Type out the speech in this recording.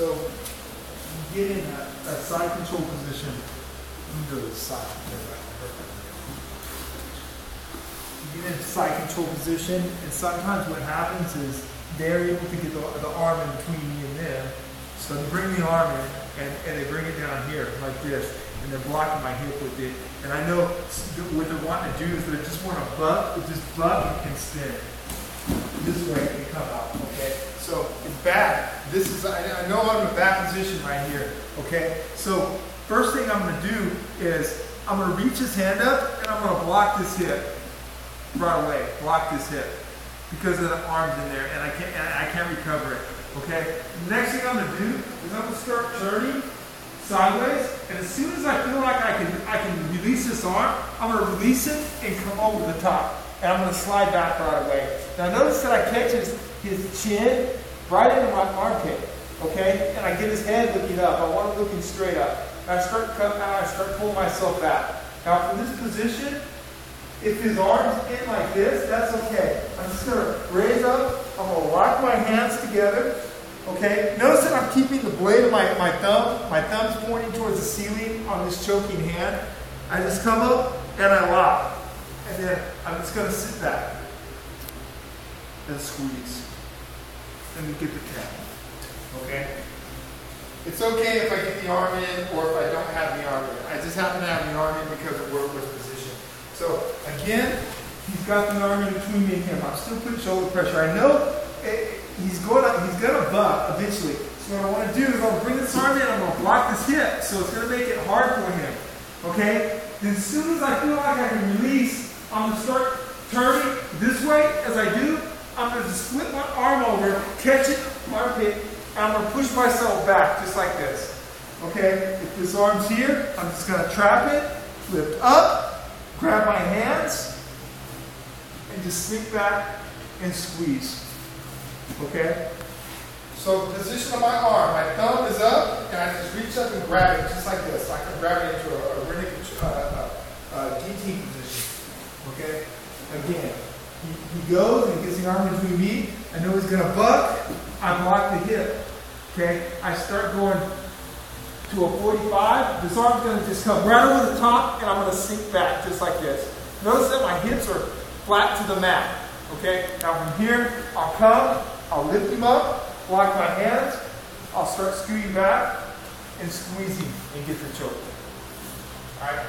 So you get in that side control position. Me go to the side. You get in a side control position, and sometimes what happens is they're able to get the, the arm in between me and them. So they bring the arm in, and, and they bring it down here like this, and they're blocking my hip with it. And I know what they're wanting to do is they just want to buck, just buck and spin this way and come out, okay? So it's back. This is, I, I know I'm in a bad position right here, okay? So first thing I'm gonna do is I'm gonna reach his hand up and I'm gonna block this hip right away, block this hip because of the arms in there and I can't, and I can't recover it, okay? Next thing I'm gonna do is I'm gonna start turning sideways and as soon as I feel like I can, I can release this arm, I'm gonna release it and come over the top and I'm gonna slide back right away. Now notice that I catch his, his chin right into my armpit, okay? And I get his head looking up. I want him looking straight up. And I start cutting out, I start pulling myself back. Now from this position, if his arm's in like this, that's okay. I'm just gonna raise up, I'm gonna lock my hands together, okay? Notice that I'm keeping the blade of my, my thumb, my thumb's pointing towards the ceiling on this choking hand. I just come up and I lock. And then I'm just gonna sit back and squeeze. And get the tap. Okay? It's okay if I get the arm in or if I don't have the arm in. I just happen to have the arm in because of worthless position. So again, he's got the arm in between me and him. I'm still putting shoulder pressure. I know eh, he's going to, he's going to buck eventually. So what I want to do is I'm going to bring this arm in. I'm going to block this hip. So it's going to make it hard for him. Okay? Then as soon as I feel like I can I'm going to start turning this way. As I do, I'm going to split my arm over, catch it, armpit, and I'm going to push myself back just like this. Okay? If this arm's here, I'm just going to trap it, lift up, grab my hands, and just sink back and squeeze. Okay? So position of my arm, my thumb is up, and I just reach up and grab it just like this. I can grab it into a, Again, he, he goes and he gets the arm between me. I know he's going to buck. I block the hip. Okay? I start going to a 45. This arm's going to just come right over the top, and I'm going to sink back just like this. Notice that my hips are flat to the mat. Okay? Now from here, I'll come, I'll lift him up, lock my hands, I'll start scooting back and squeezing and get the choke. All right?